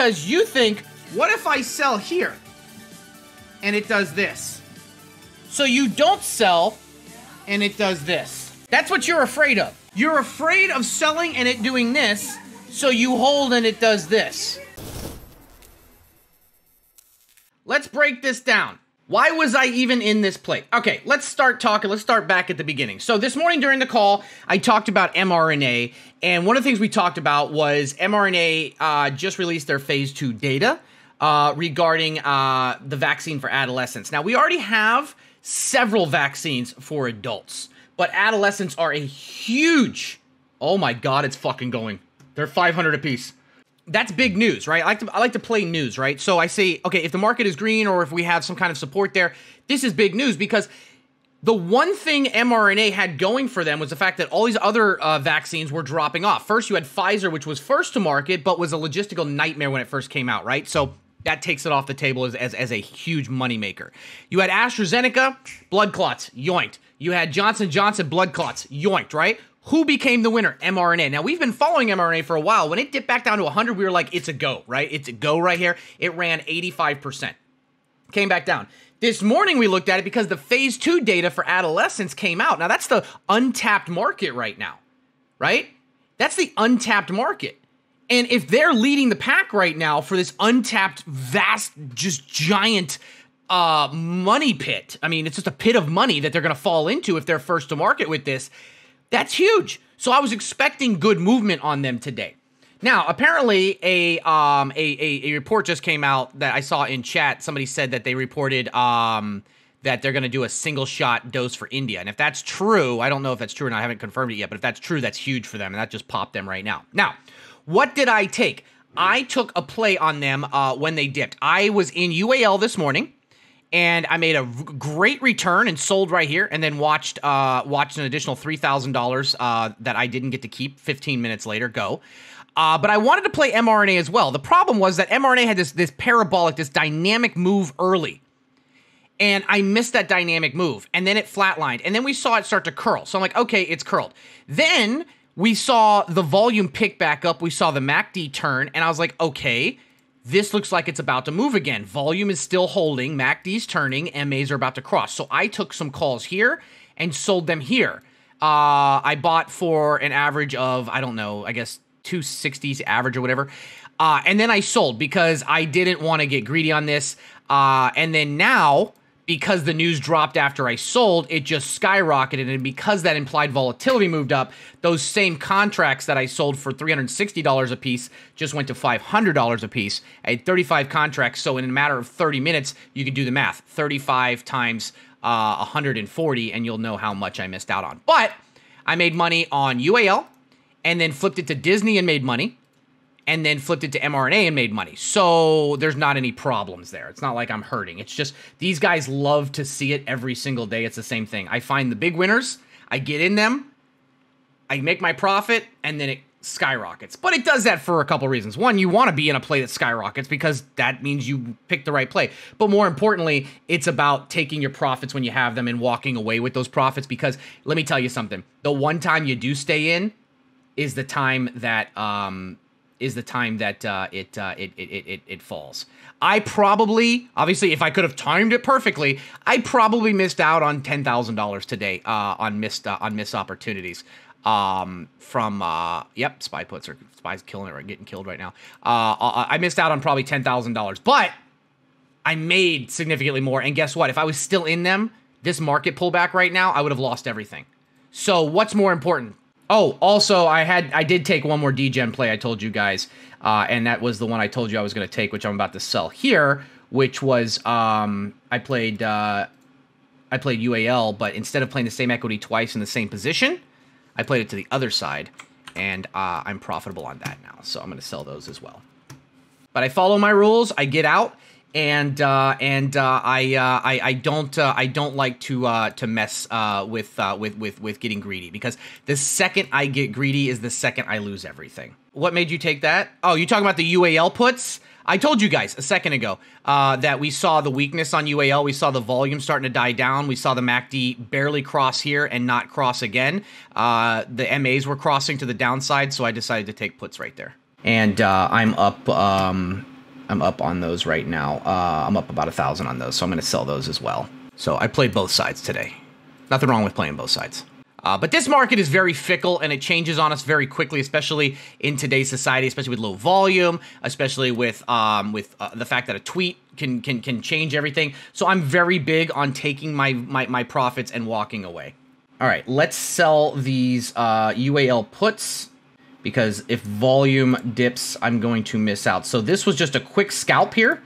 because you think, what if I sell here? And it does this. So you don't sell, and it does this. That's what you're afraid of. You're afraid of selling and it doing this, so you hold and it does this. Let's break this down. Why was I even in this play? Okay, let's start talking. Let's start back at the beginning. So, this morning during the call, I talked about mRNA, and one of the things we talked about was mRNA uh, just released their phase two data uh, regarding uh, the vaccine for adolescents. Now, we already have several vaccines for adults, but adolescents are a huge. Oh my god, it's fucking going. They're 500 apiece that's big news, right? I like to I like to play news, right? So I say, okay, if the market is green or if we have some kind of support there, this is big news because the one thing mRNA had going for them was the fact that all these other uh, vaccines were dropping off. First, you had Pfizer, which was first to market, but was a logistical nightmare when it first came out, right? So that takes it off the table as, as, as a huge moneymaker. You had AstraZeneca, blood clots, yoinked. You had Johnson Johnson, blood clots, yoinked, right? Who became the winner? mRNA. Now, we've been following mRNA for a while. When it dipped back down to 100, we were like, it's a go, right? It's a go right here. It ran 85%. Came back down. This morning, we looked at it because the phase two data for adolescents came out. Now, that's the untapped market right now, right? That's the untapped market. And if they're leading the pack right now for this untapped, vast, just giant uh, money pit, I mean, it's just a pit of money that they're going to fall into if they're first to market with this that's huge. So I was expecting good movement on them today. Now, apparently, a um a, a, a report just came out that I saw in chat. Somebody said that they reported um that they're going to do a single shot dose for India. And if that's true, I don't know if that's true or not. I haven't confirmed it yet. But if that's true, that's huge for them, and that just popped them right now. Now, what did I take? I took a play on them uh, when they dipped. I was in UAL this morning and I made a great return and sold right here, and then watched uh, watched an additional three thousand uh, dollars that I didn't get to keep. Fifteen minutes later, go. Uh, but I wanted to play mRNA as well. The problem was that mRNA had this this parabolic, this dynamic move early, and I missed that dynamic move, and then it flatlined, and then we saw it start to curl. So I'm like, okay, it's curled. Then we saw the volume pick back up. We saw the MACD turn, and I was like, okay this looks like it's about to move again. Volume is still holding. MACD's turning. MAs are about to cross. So I took some calls here and sold them here. Uh, I bought for an average of, I don't know, I guess 260s average or whatever. Uh, and then I sold because I didn't want to get greedy on this. Uh, and then now because the news dropped after I sold, it just skyrocketed. And because that implied volatility moved up, those same contracts that I sold for $360 a piece just went to $500 a piece. I had 35 contracts. So in a matter of 30 minutes, you can do the math 35 times uh, 140, and you'll know how much I missed out on. But I made money on UAL and then flipped it to Disney and made money and then flipped it to mRNA and made money. So there's not any problems there. It's not like I'm hurting. It's just these guys love to see it every single day. It's the same thing. I find the big winners, I get in them, I make my profit, and then it skyrockets. But it does that for a couple reasons. One, you want to be in a play that skyrockets because that means you pick the right play. But more importantly, it's about taking your profits when you have them and walking away with those profits because let me tell you something. The one time you do stay in is the time that um is the time that uh, it, uh, it, it it it falls. I probably, obviously, if I could have timed it perfectly, I probably missed out on ten thousand dollars today uh, on missed uh, on missed opportunities. Um, from uh, yep, spy puts or spies killing it or getting killed right now. Uh, I missed out on probably ten thousand dollars, but I made significantly more. And guess what? If I was still in them, this market pullback right now, I would have lost everything. So what's more important? Oh, also, I had I did take one more DGen play. I told you guys, uh, and that was the one I told you I was going to take, which I'm about to sell here. Which was um, I played uh, I played UAL, but instead of playing the same equity twice in the same position, I played it to the other side, and uh, I'm profitable on that now. So I'm going to sell those as well. But I follow my rules. I get out and uh, and uh, I, uh, I I don't uh, I don't like to uh, to mess uh, with with with with getting greedy because the second I get greedy is the second I lose everything. What made you take that? Oh, you talking about the UAL puts? I told you guys a second ago uh, that we saw the weakness on UAL. We saw the volume starting to die down. We saw the MACD barely cross here and not cross again. Uh, the MAs were crossing to the downside, so I decided to take puts right there. and uh, I'm up. Um, I'm up on those right now. Uh, I'm up about a thousand on those, so I'm going to sell those as well. So I played both sides today. Nothing wrong with playing both sides. Uh, but this market is very fickle and it changes on us very quickly, especially in today's society, especially with low volume, especially with um, with uh, the fact that a tweet can can can change everything. So I'm very big on taking my my, my profits and walking away. All right, let's sell these uh, UAL puts because if volume dips, I'm going to miss out. So this was just a quick scalp here,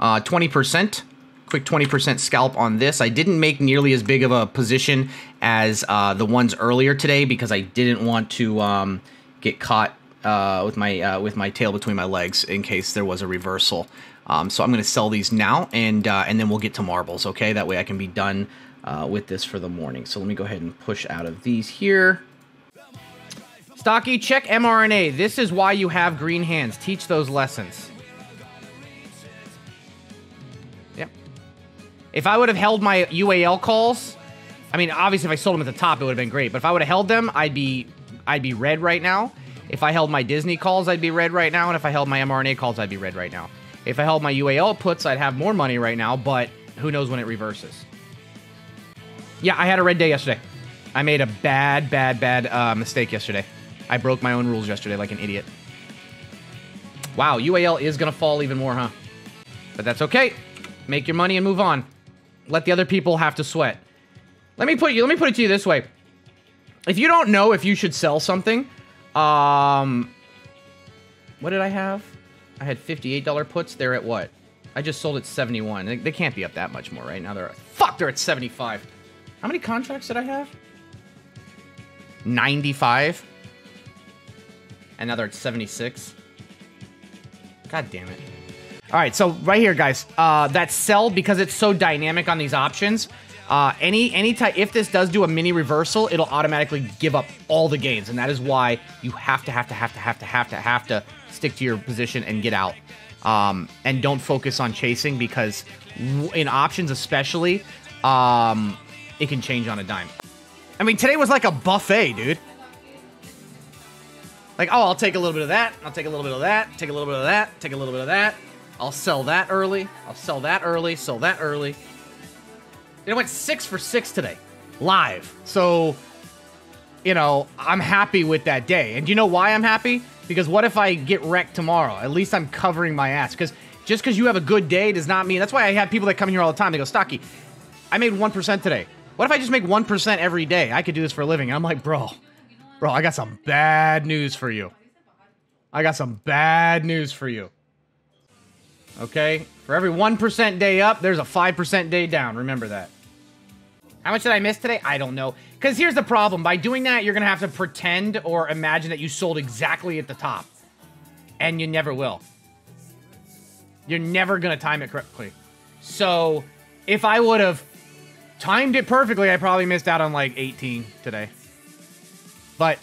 20%. Uh, quick 20% scalp on this. I didn't make nearly as big of a position as uh, the ones earlier today because I didn't want to um, get caught uh, with my uh, with my tail between my legs in case there was a reversal. Um, so I'm going to sell these now, and uh, and then we'll get to marbles. Okay, that way I can be done uh, with this for the morning. So let me go ahead and push out of these here. Stocky, check mRNA. This is why you have green hands. Teach those lessons. Yep. If I would have held my UAL calls, I mean, obviously if I sold them at the top, it would have been great. But if I would have held them, I'd be, I'd be red right now. If I held my Disney calls, I'd be red right now. And if I held my mRNA calls, I'd be red right now. If I held my UAL puts, I'd have more money right now. But who knows when it reverses. Yeah, I had a red day yesterday. I made a bad, bad, bad uh, mistake yesterday. I broke my own rules yesterday like an idiot. Wow, UAL is going to fall even more, huh? But that's okay. Make your money and move on. Let the other people have to sweat. Let me put you let me put it to you this way. If you don't know if you should sell something, um what did I have? I had $58 puts. They're at what? I just sold at 71. They, they can't be up that much more right now. They're fuck, they're at 75. How many contracts did I have? 95 and now they're at 76. God damn it. All right, so right here, guys, uh, that sell because it's so dynamic on these options. Uh, any any type, if this does do a mini reversal, it'll automatically give up all the gains, and that is why you have to have to have to have to have to have to stick to your position and get out. Um, and don't focus on chasing because in options, especially, um, it can change on a dime. I mean, today was like a buffet, dude. Like, oh, I'll take a little bit of that. I'll take a little bit of that. Take a little bit of that. Take a little bit of that. I'll sell that early. I'll sell that early. Sell that early. It went six for six today, live. So, you know, I'm happy with that day. And you know why I'm happy? Because what if I get wrecked tomorrow? At least I'm covering my ass. Because just because you have a good day does not mean. That's why I have people that come here all the time. They go, Stocky, I made 1% today. What if I just make 1% every day? I could do this for a living. And I'm like, bro, Bro, I got some bad news for you. I got some bad news for you. Okay? For every 1% day up, there's a 5% day down. Remember that. How much did I miss today? I don't know. Because here's the problem. By doing that, you're going to have to pretend or imagine that you sold exactly at the top. And you never will. You're never going to time it correctly. So, if I would have timed it perfectly, I probably missed out on like 18 today. But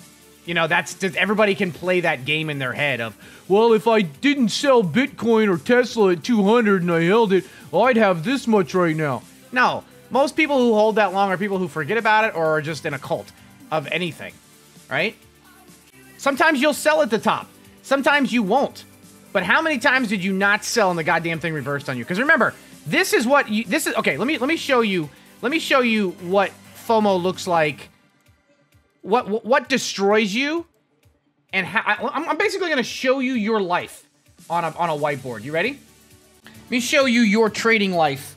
you know, that's just everybody can play that game in their head of, well, if I didn't sell Bitcoin or Tesla at 200 and I held it, I'd have this much right now. No, most people who hold that long are people who forget about it or are just in a cult of anything, right? Sometimes you'll sell at the top. Sometimes you won't. But how many times did you not sell and the goddamn thing reversed on you? Because remember, this is what you, this is okay. Let me let me show you. Let me show you what FOMO looks like what what destroys you, and how I'm basically going to show you your life on a on a whiteboard. You ready? Let me show you your trading life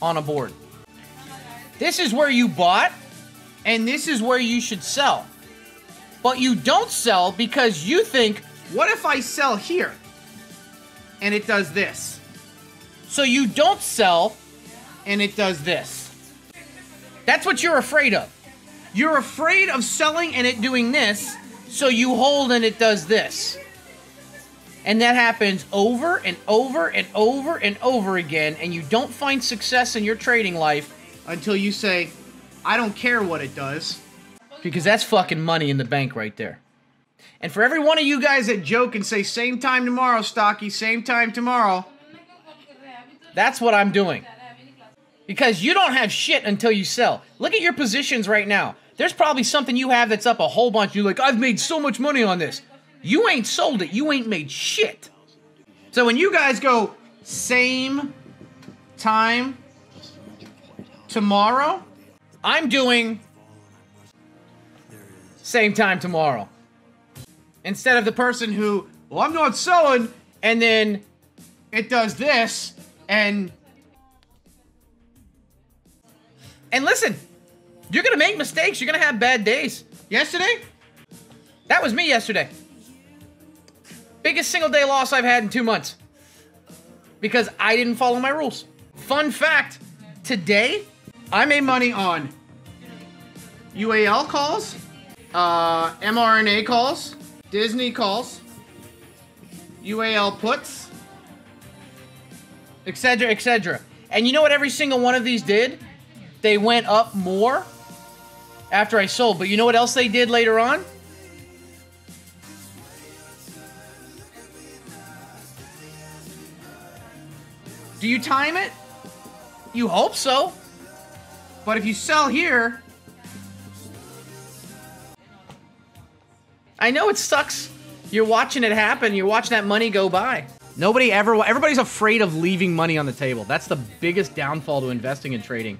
on a board. This is where you bought, and this is where you should sell. But you don't sell because you think, what if I sell here? And it does this. So you don't sell, and it does this. That's what you're afraid of. You're afraid of selling and it doing this, so you hold and it does this. And that happens over and over and over and over again, and you don't find success in your trading life until you say, I don't care what it does. Because that's fucking money in the bank right there. And for every one of you guys that joke and say, same time tomorrow, Stocky, same time tomorrow, that's what I'm doing. Because you don't have shit until you sell. Look at your positions right now. There's probably something you have that's up a whole bunch. You're like, I've made so much money on this. You ain't sold it. You ain't made shit. So when you guys go same time tomorrow, I'm doing same time tomorrow. Instead of the person who, well, I'm not selling, and then it does this, and. And listen, you're gonna make mistakes, you're gonna have bad days. Yesterday, that was me yesterday. Biggest single day loss I've had in two months. Because I didn't follow my rules. Fun fact today, I made money on UAL calls, uh, mRNA calls, Disney calls, UAL puts, etc., etc. And you know what every single one of these did? They went up more after I sold. But you know what else they did later on? Do you time it? You hope so. But if you sell here, I know it sucks. You're watching it happen. You're watching that money go by. Nobody ever, everybody's afraid of leaving money on the table. That's the biggest downfall to investing and trading.